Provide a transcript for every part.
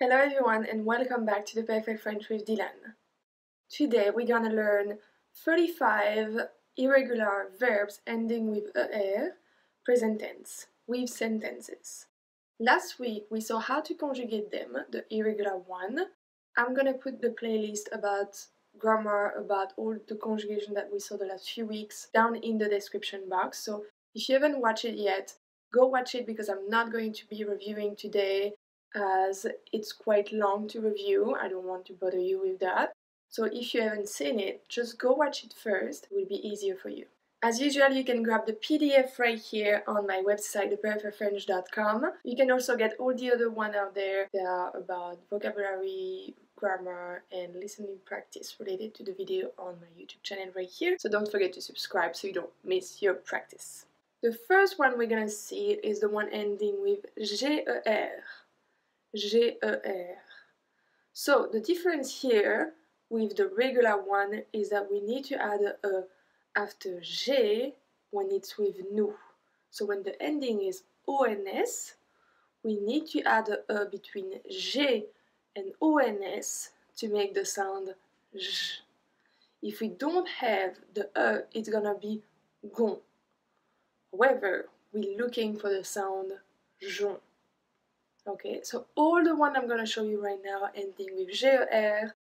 Hello everyone and welcome back to the Perfect French with Dylan. Today we're gonna learn 35 irregular verbs ending with er, present tense, with sentences. Last week we saw how to conjugate them, the irregular one. I'm gonna put the playlist about grammar, about all the conjugation that we saw the last few weeks down in the description box. So if you haven't watched it yet, go watch it because I'm not going to be reviewing today as it's quite long to review. I don't want to bother you with that. So if you haven't seen it, just go watch it first. It will be easier for you. As usual, you can grab the PDF right here on my website, theperfectfrench.com. You can also get all the other one out there. They are about vocabulary, grammar, and listening practice related to the video on my YouTube channel right here. So don't forget to subscribe so you don't miss your practice. The first one we're gonna see is the one ending with GER. GER. So the difference here with the regular one is that we need to add a after G when it's with nous. So when the ending is ONS, we need to add a between G and ONS to make the sound J. If we don't have the E, it's gonna be gon. However, we're looking for the sound jon. Okay, so all the one I'm going to show you right now ending with GER,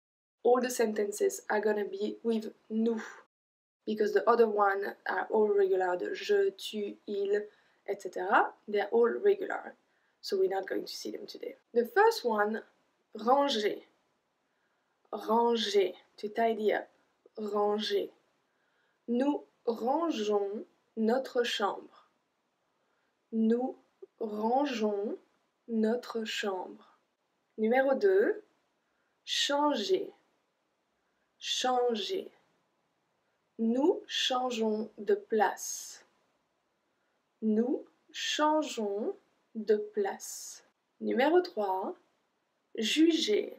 all the sentences are going to be with nous. Because the other one are all regular, the je, tu, il, etc. They're all regular. So we're not going to see them today. The first one, ranger. Ranger, to tidy up. Ranger. Nous rangeons notre chambre. Nous rangeons notre chambre. Numéro 2. Changer. Changer. Nous changeons de place. Nous changeons de place. Numéro 3. Juger.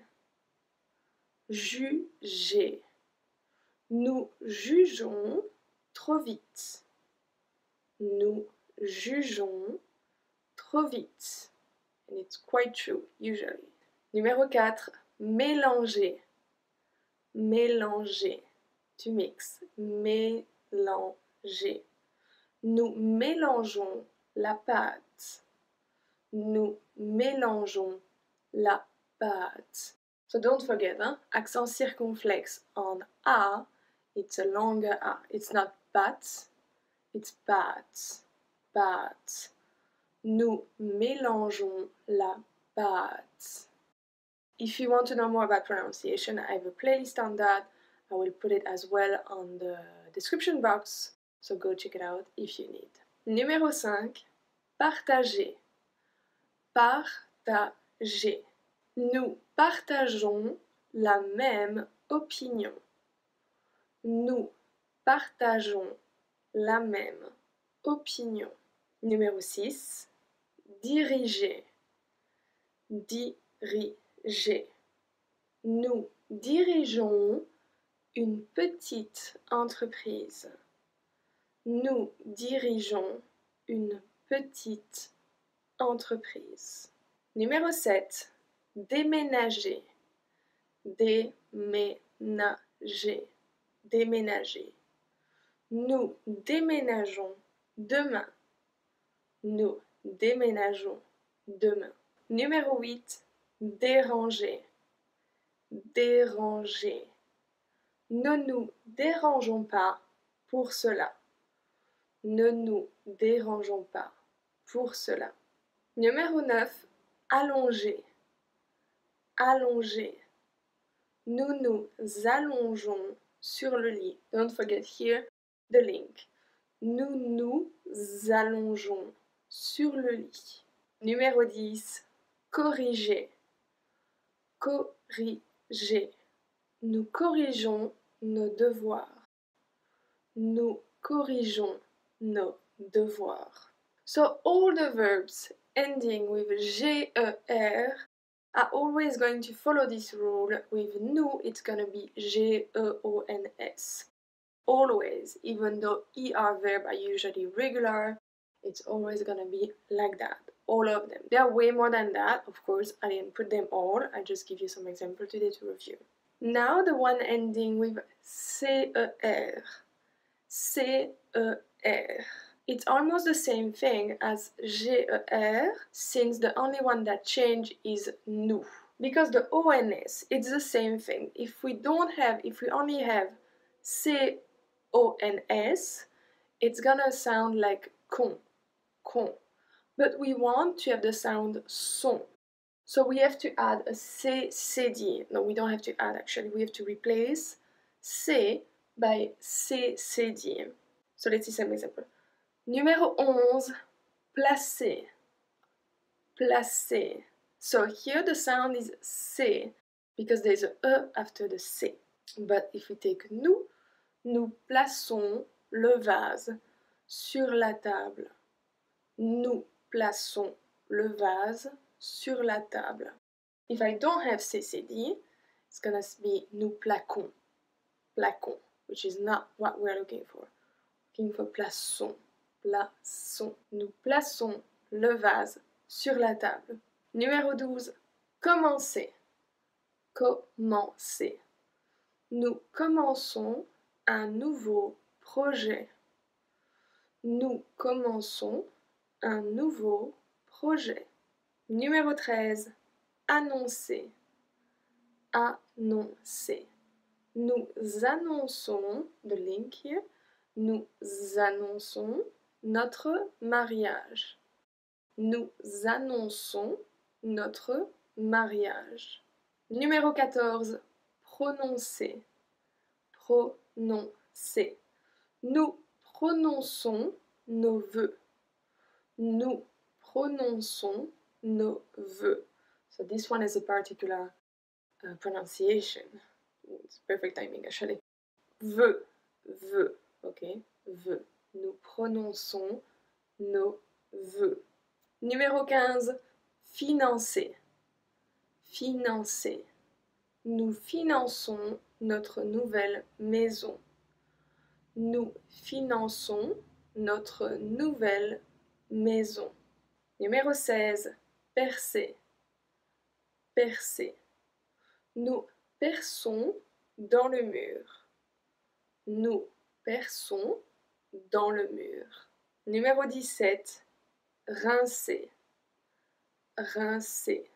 Juger. Nous jugeons trop vite. Nous jugeons trop vite. And it's quite true, usually. Numéro 4. Mélanger. Mélanger. Tu mixes. Mélanger. Nous mélangeons la pâte. Nous mélangeons la pâte. So don't forget, hein? accent circonflexe on A, it's a longer A. It's not pâte, it's pâte. Pâte. Nous mélangeons la pâte. If you want to know more about pronunciation, I have a playlist on that. I will put it as well on the description box, so go check it out if you need. Numéro 5. Partager. Partager. Nous partageons la même opinion. Nous partageons la même opinion. Numéro 6. Diriger. Diriger. Nous dirigeons une petite entreprise. Nous dirigeons une petite entreprise. Numéro 7. Déménager. Déménager. Déménager. Nous déménageons demain. Nous déménageons demain. Numéro 8. Déranger. Déranger. Ne nous dérangeons pas pour cela. Ne nous dérangeons pas pour cela. Numéro 9. Allonger. Allonger. Nous nous allongeons sur le lit. Don't forget here the link. Nous nous allongeons sur le lit. Numéro 10. Corriger. Corriger. Nous corrigeons nos devoirs. Nous corrigeons nos devoirs. So all the verbs ending with GER are always going to follow this rule. With nous, it's going to be G-E-O-N-S. Always, even though ER verb are usually regular, it's always to be like that. all of them. There are way more than that, of course, I didn't put them all, I just give you some example today to review. Now the one ending with CER. CER. It's almost the same thing as GER, since the only one that changed is nous. Because the ONS, it's the same thing. If we don't have, if we only have C-O-N-S, it's gonna sound like con, con. But we want to have the sound son. So we have to add a C, CD. No, we don't have to add actually. We have to replace C by C. So let's see some example. Numéro 11, placé, placé. So here the sound is C because there's a E after the C. But if we take nous, nous plaçons le vase sur la table. Nous plaçons le vase sur la table. If I don't have CCD, it's gonna be nous plaquons, plaquons, which is not what we're looking for. Looking for plaçons, plaçons. Nous plaçons le vase sur la table. Numéro 12. Commencer. Commencer. Nous commençons un nouveau projet. Nous commençons un nouveau projet. Numéro 13. Annoncer. Annoncer. Nous annonçons, the link nous annonçons notre mariage. Nous annonçons notre mariage. Numéro 14. Prononcer. Prononcer. Nous prononçons nos vœux. Nous prononçons nos vœux. So this one is a particular uh, pronunciation. It's perfect timing actually. Vœux, vœux, ok? Vœux. Nous prononçons nos vœux. Numéro 15. Financer. Financer. Nous finançons notre nouvelle maison. Nous finançons notre nouvelle maison. Numéro 16. Percer. Percer. Nous perçons dans le mur. Nous perçons dans le mur. Numéro 17. Rincer rincer.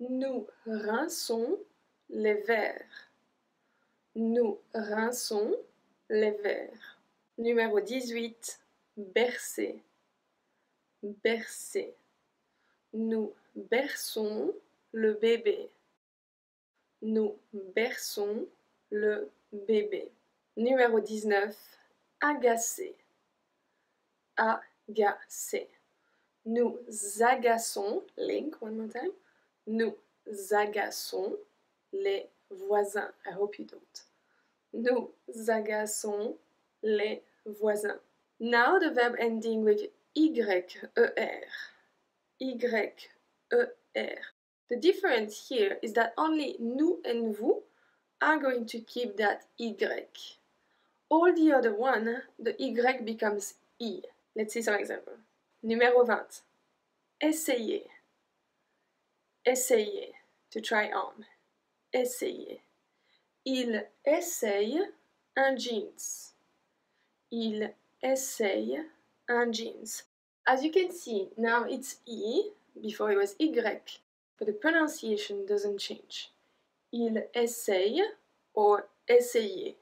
Nous rinçons les verres. Nous rinçons les verres. Numéro 18. Bercer. Bercer. Nous berçons le bébé. Nous berçons le bébé. Numéro 19. Agacer. Agacer. Nous agaçons, link one more time, nous agaçons les voisins. I hope you don't. Nous agaçons les voisins. Now the verb ending with y-er. Y-er. The difference here is that only nous and vous are going to keep that y. All the other one, the y becomes i. Let's see some example. Numéro 20. Essayez. Essayez. To try on. Essayez. Il essaye un jeans. Il essaye un jeans. As you can see, now it's E, before it was Y, but the pronunciation doesn't change. Il essaye or essayer.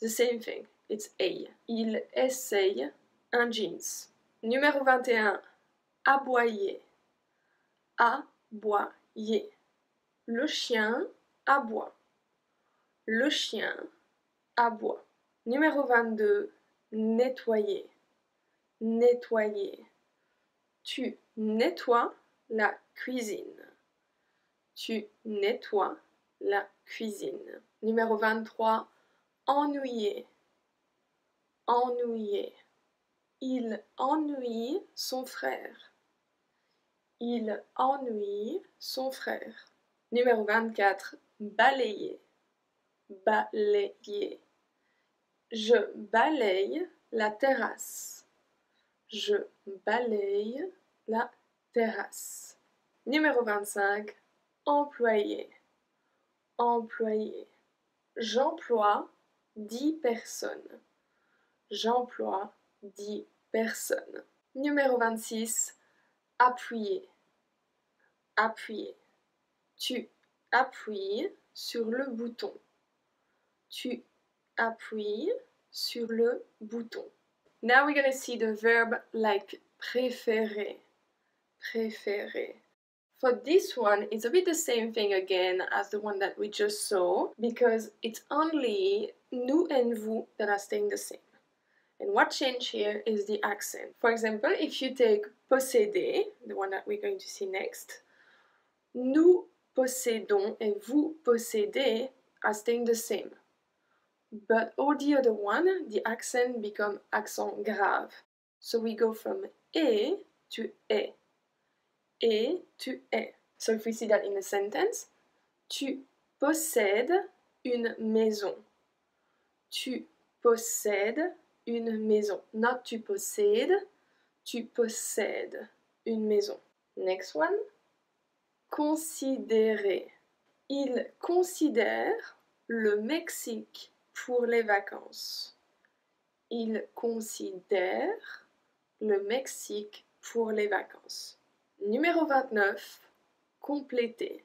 The same thing, it's A. Il essaye un jeans. Numéro 21. Aboyer. Aboyer. Le chien aboie. Le chien aboie. Numéro 22. Nettoyer. Nettoyer. Tu nettoies la cuisine. Tu nettoies la cuisine. Numéro 23. Ennuyer. Ennuyer. Il ennuie son frère. Il ennuie son frère. Numéro 24. Balayer. Balayer. Je balaye la terrasse. Je balaye la terrasse. Numéro 25, employé, employé. J'emploie 10 personnes. J'emploie 10 personnes. Numéro 26, appuyer, appuyer. Tu appuies sur le bouton. Tu appuies sur le bouton. Now we're gonna see the verb like préférer, préférer. For this one, it's a bit the same thing again as the one that we just saw because it's only nous and vous that are staying the same. And what changed here is the accent. For example, if you take posséder, the one that we're going to see next, nous possédons and vous possédez are staying the same. But all the other one, the accent become accent grave. So we go from et to est. Et to est. So if we see that in a sentence, tu possèdes une maison. Tu possèdes une maison. Not tu possèdes, tu possèdes une maison. Next one. Considérer. Il considère le Mexique pour les vacances. Il considère le Mexique pour les vacances. Numéro 29. Compléter.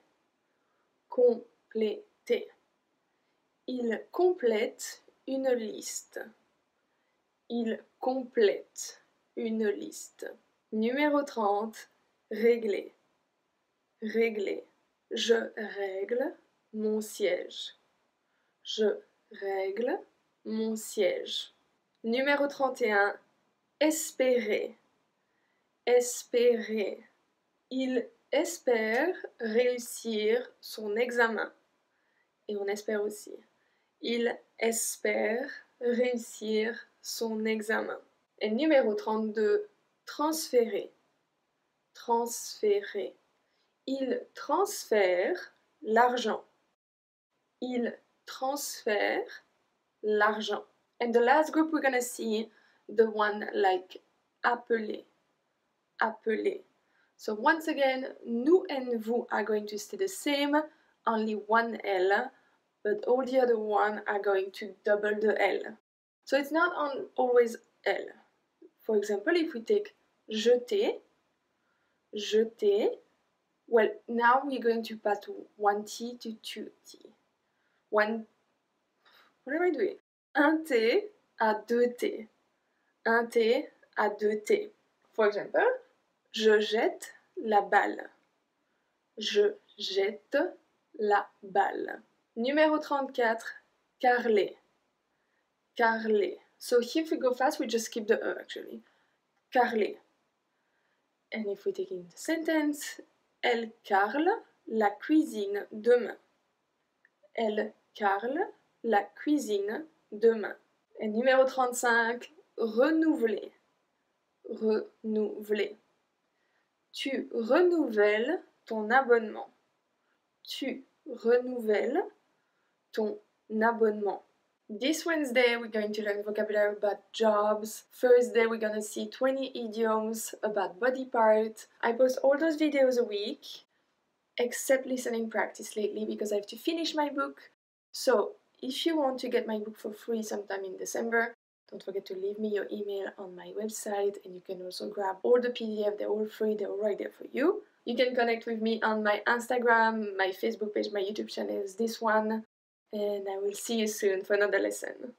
Compléter. Il complète une liste. Il complète une liste. Numéro 30. Régler. Régler. Je règle mon siège. Je règle mon siège. Numéro 31. Espérer. Espérer. Il espère réussir son examen. Et on espère aussi. Il espère réussir son examen. Et numéro 32. Transférer. Transférer. Il transfère l'argent. Il transfère l'argent. And the last group we're gonna see the one like appeler. Appeler. So once again, nous and vous are going to stay the same, only one L, but all the other one are going to double the L. So it's not on always L. For example, if we take jeter, jeter, well, now we're going to pass one T to two T. One, what am I doing? Un T à deux T. Un T à deux T. For example, je jette la balle. Je jette la balle. Numéro 34, carler. Carler. So if we go fast, we just skip the E actually. Carler. And if we take in the sentence, elle carle la cuisine demain. Elle carle la cuisine demain. Et numéro 35, renouveler. Renouveler. Tu renouvelles ton abonnement. Tu renouvelles ton abonnement. This Wednesday, we're going to learn vocabulary about jobs. Thursday, we're gonna see 20 idioms about body parts. I post all those videos a week, except listening practice lately because I have to finish my book. So, if you want to get my book for free sometime in December, don't forget to leave me your email on my website and you can also grab all the PDF, they're all free, they're all right there for you. You can connect with me on my Instagram, my Facebook page, my YouTube channel is this one, and I will see you soon for another lesson.